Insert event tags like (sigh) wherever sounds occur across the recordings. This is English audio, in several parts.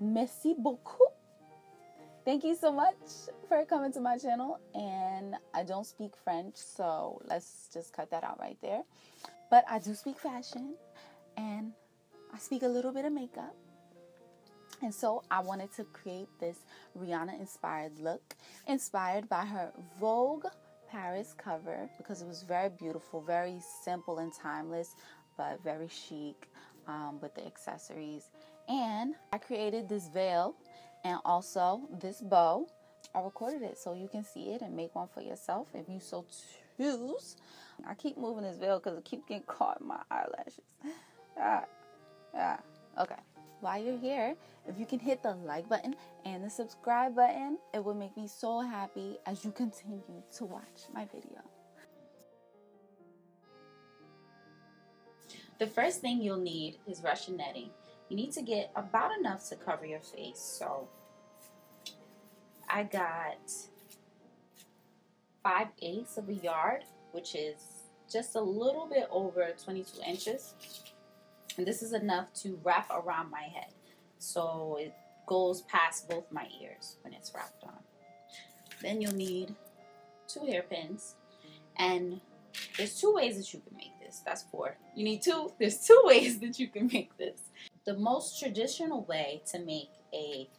Merci beaucoup. Thank you so much for coming to my channel. And I don't speak French, so let's just cut that out right there. But I do speak fashion and I speak a little bit of makeup. And so I wanted to create this Rihanna inspired look, inspired by her Vogue Paris cover because it was very beautiful, very simple and timeless, but very chic um, with the accessories. And I created this veil and also this bow. I recorded it so you can see it and make one for yourself if you so choose. I keep moving this veil because it keeps getting (laughs) caught in my eyelashes. Ah, ah, okay. While you're here, if you can hit the like button and the subscribe button, it would make me so happy as you continue to watch my video. The first thing you'll need is Russian netting. You need to get about enough to cover your face. So I got 5 eighths of a yard, which is just a little bit over 22 inches. And this is enough to wrap around my head. So it goes past both my ears when it's wrapped on. Then you'll need two hairpins. And there's two ways that you can make this. That's four. You need two. There's two ways that you can make this. The most traditional way to make a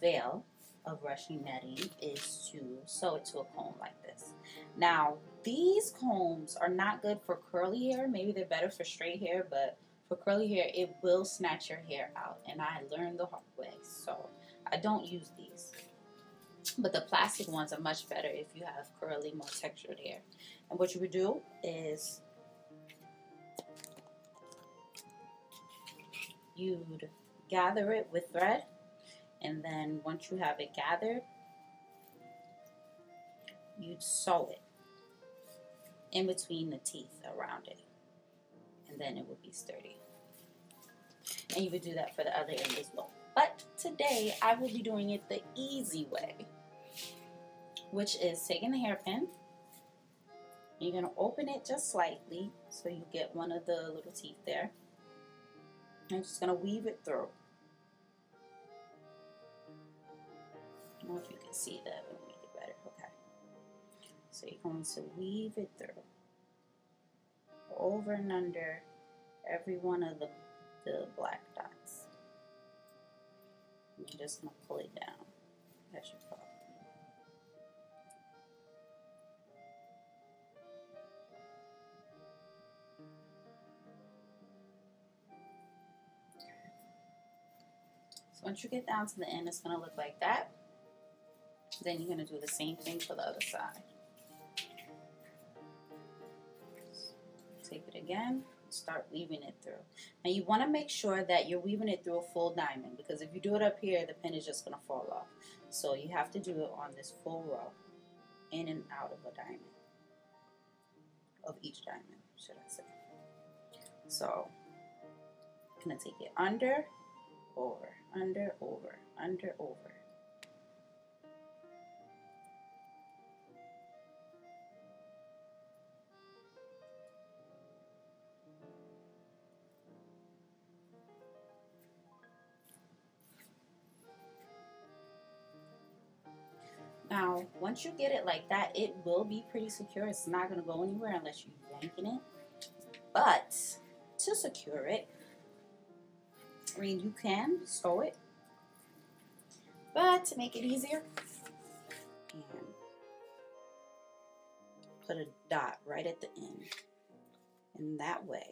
veil of Russian netting is to sew it to a comb like this. Now, these combs are not good for curly hair. Maybe they're better for straight hair, but for curly hair, it will snatch your hair out. And I learned the hard way, so I don't use these. But the plastic ones are much better if you have curly, more textured hair. And what you would do is you'd gather it with thread and then once you have it gathered you'd sew it in between the teeth around it and then it would be sturdy. And you would do that for the other end as well. But today I will be doing it the easy way which is taking the hairpin. You're going to open it just slightly so you get one of the little teeth there I'm just going to weave it through. I don't know if you can see that, but make it better. Okay. So you're going to weave it through. Over and under every one of the, the black dots. And you're just going to pull it down as you So once you get down to the end, it's going to look like that. Then you're going to do the same thing for the other side. Take it again, start weaving it through. Now you want to make sure that you're weaving it through a full diamond because if you do it up here, the pin is just going to fall off. So you have to do it on this full row, in and out of a diamond, of each diamond, should I say. So I'm going to take it under, over, under, over, under, over. Now, once you get it like that, it will be pretty secure. It's not going to go anywhere unless you yanking it. But to secure it, Mean, you can sew it, but to make it easier, and put a dot right at the end. And that way,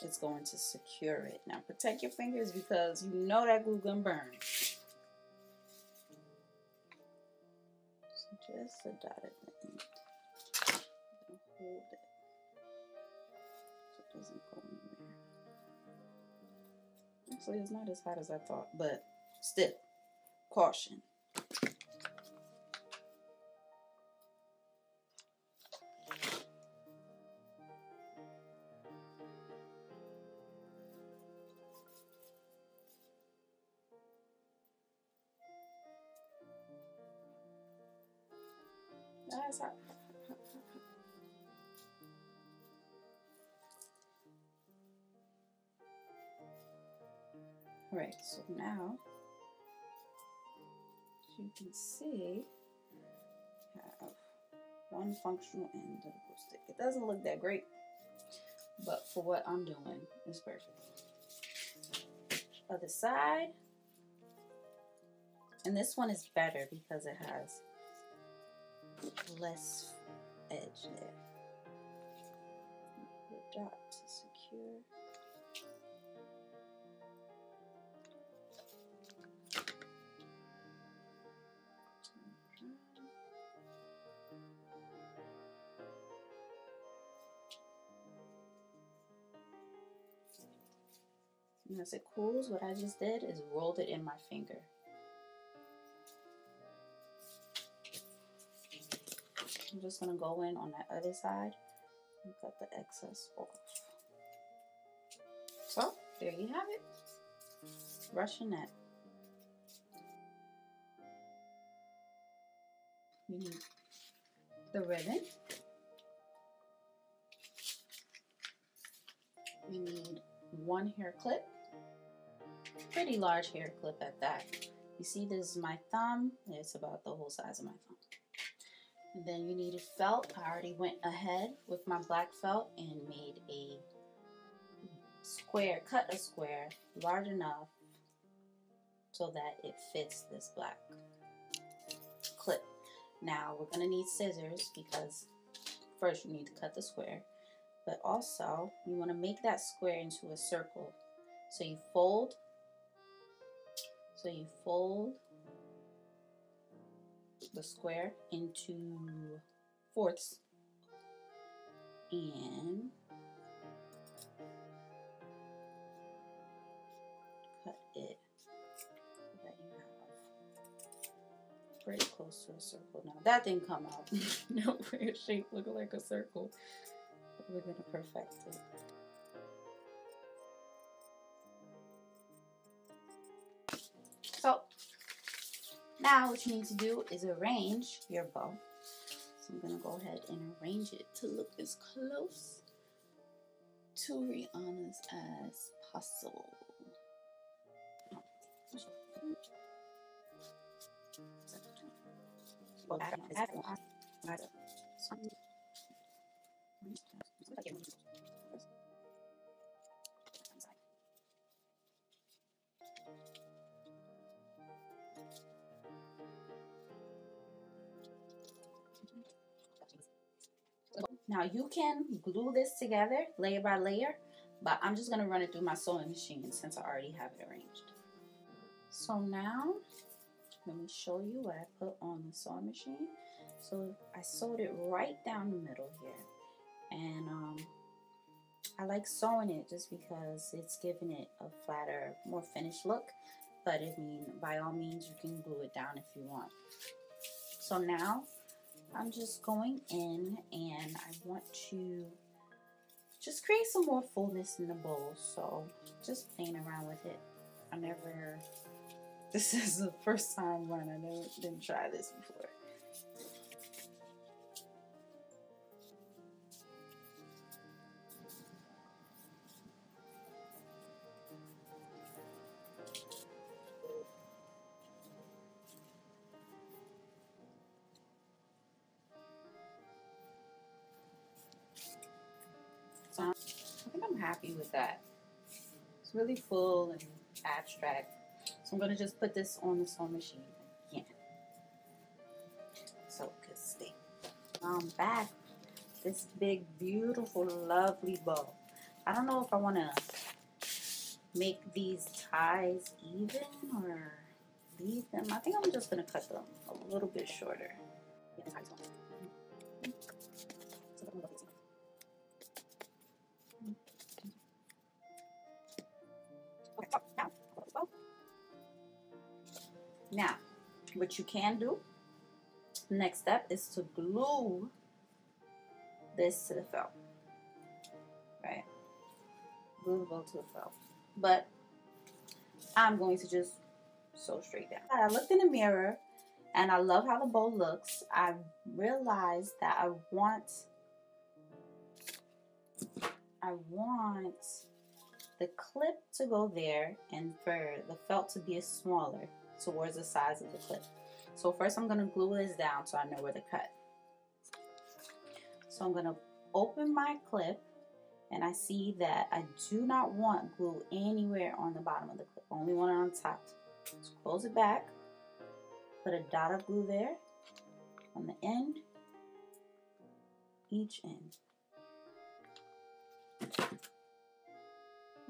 it's going to secure it. Now, protect your fingers because you know that glue gun burn. So just a dot at the end. Hold it Actually, it's not as hot as I thought, but still, caution. That's hot. Alright, so now you can see, have one functional end of the glue stick. It doesn't look that great, but for what I'm doing, it's perfect. Other side. And this one is better because it has less edge there. The dot to secure. And as it cools, what I just did is rolled it in my finger. I'm just gonna go in on that other side and cut the excess off. So there you have it. Russianette. We need the ribbon. We need one hair clip pretty large hair clip at that. You see this is my thumb. It's about the whole size of my thumb. And then you need a felt. I already went ahead with my black felt and made a square, cut a square large enough so that it fits this black clip. Now we're gonna need scissors because first you need to cut the square, but also you wanna make that square into a circle. So you fold so you fold the square into fourths and cut it so that you have pretty close to a circle. Now that didn't come out. (laughs) no, shape look like a circle. We're gonna perfect it. Now what you need to do is arrange your bow. So I'm going to go ahead and arrange it to look as close to Rihanna's as possible. Now you can glue this together layer by layer, but I'm just gonna run it through my sewing machine since I already have it arranged. So now, let me show you what I put on the sewing machine. So I sewed it right down the middle here. And um, I like sewing it just because it's giving it a flatter, more finished look. But I mean, by all means, you can glue it down if you want. So now I'm just going in and I want to just create some more fullness in the bowl. So just playing around with it. I never, (laughs) this is the first time when I didn't try this before. Happy with that. It's really full and abstract. So I'm gonna just put this on the sewing machine again. So it could stay. I'm back. This big, beautiful, lovely bow. I don't know if I wanna make these ties even or leave them. I think I'm just gonna cut them a little bit shorter. Now, what you can do, next step is to glue this to the felt. Right? Glue the bow to the felt. But I'm going to just sew straight down. I looked in the mirror and I love how the bow looks. I realized that I want I want the clip to go there and for the felt to be smaller towards the size of the clip. So first I'm gonna glue this down so I know where to cut. So I'm gonna open my clip and I see that I do not want glue anywhere on the bottom of the clip, only want it on top. So close it back, put a dot of glue there on the end, each end.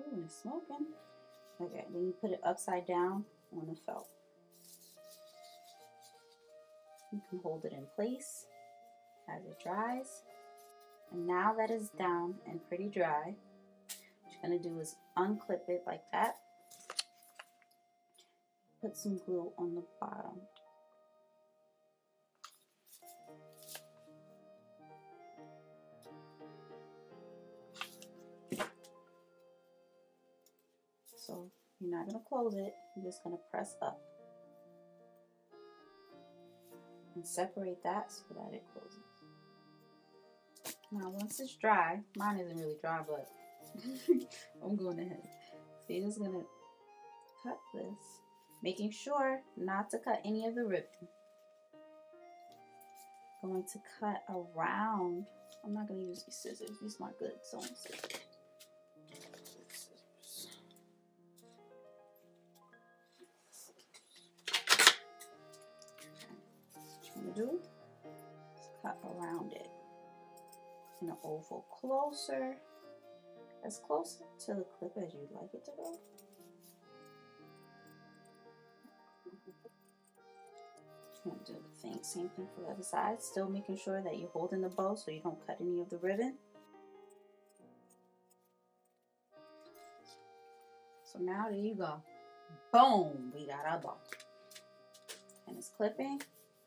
Ooh, it's smoking. Okay, then you put it upside down on the felt. You can hold it in place as it dries. And now that is down and pretty dry, what you're going to do is unclip it like that. Put some glue on the bottom. So you're not going to close it, you're just going to press up. And separate that so that it closes. Now once it's dry, mine isn't really dry, but (laughs) I'm going ahead. So you're just gonna cut this, making sure not to cut any of the ribbon. Going to cut around. I'm not gonna use these scissors. These are not good sewing scissors. Is cut around it in an oval closer, as close to the clip as you'd like it to go. Do the thing, same thing for the other side. Still making sure that you're holding the bow so you don't cut any of the ribbon. So now there you go. Boom, we got our bow. And it's clipping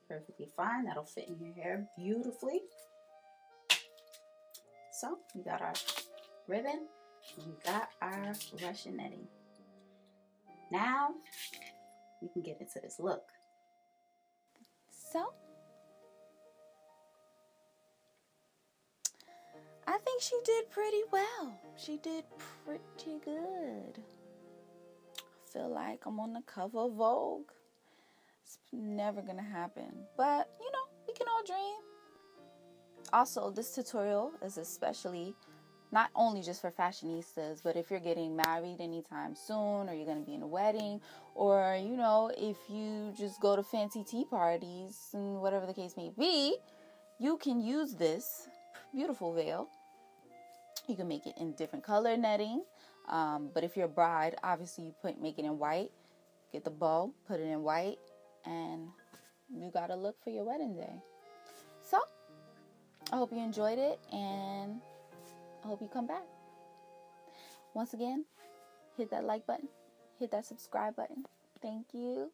perfectly fine. That'll fit in your hair beautifully. So we got our ribbon, we got our Russian netting. Now we can get into this look. So I think she did pretty well. She did pretty good. I feel like I'm on the cover of Vogue. Never gonna happen. But you know, we can all dream also, this tutorial is especially not only just for fashionistas, but if you're getting married anytime soon, or you're going to be in a wedding, or you know, if you just go to fancy tea parties and whatever the case may be, you can use this beautiful veil. You can make it in different color netting, um, but if you're a bride, obviously you put make it in white. Get the bow, put it in white, and you got to look for your wedding day. So I hope you enjoyed it and I hope you come back. Once again, hit that like button, hit that subscribe button. Thank you.